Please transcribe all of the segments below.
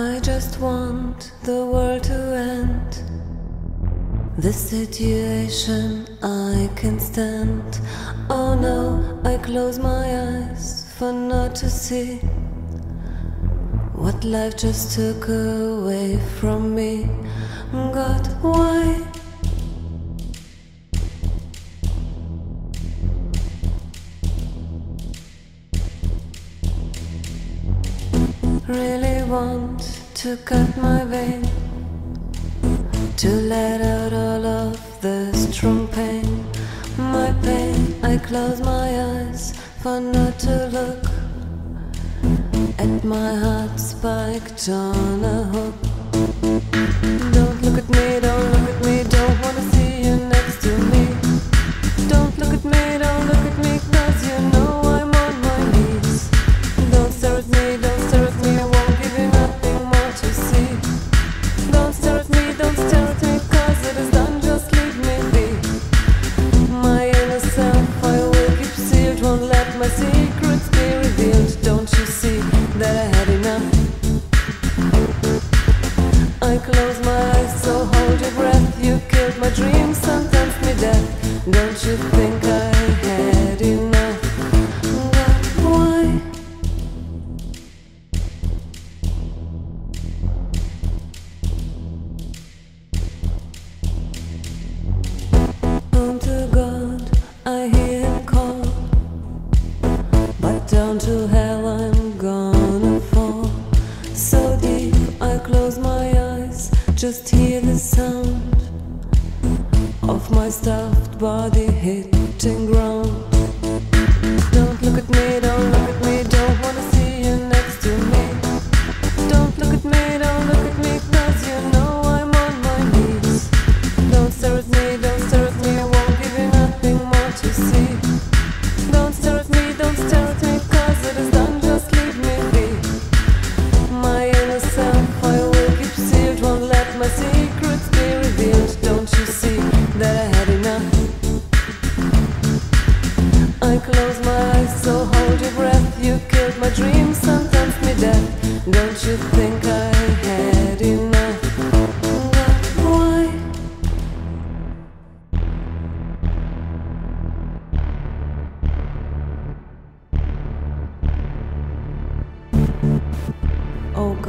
I just want the world to end. The situation I can stand. Oh no, I close my eyes for not to see what life just took away from me. God, why? Really? want to cut my vein To let out all of the strong pain. My pain, I close my eyes For not to look At my heart spiked on a hook. But down to hell I'm gonna fall. So deep I close my eyes Just hear the sound Of my stuffed body hitting ground. Don't look at me, don't look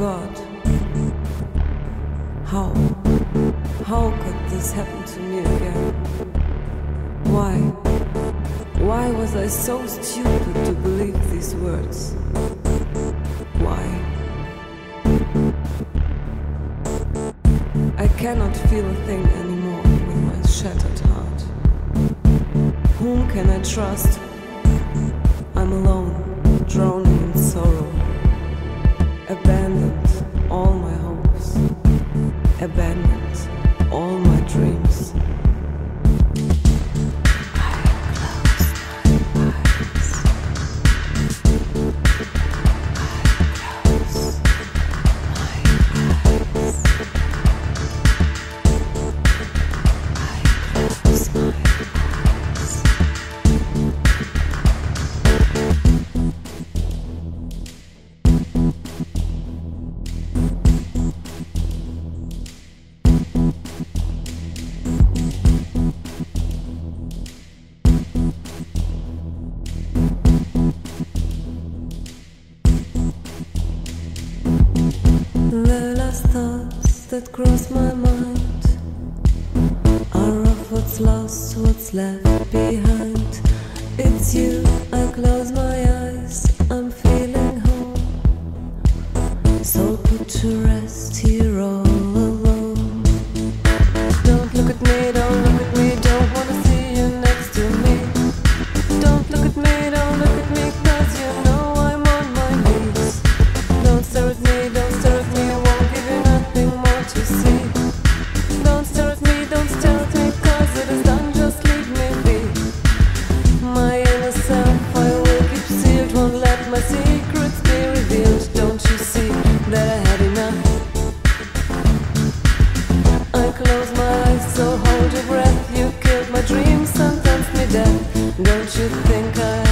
God. How? How could this happen to me again? Why? Why was I so stupid to believe these words? Why? I cannot feel a thing anymore with my shattered heart. Whom can I trust? I'm alone. abandoned. that cross my mind are of what's lost, what's left behind. It's you, I close my so hold your breath. You killed my dreams and danced me dead. Don't you think I?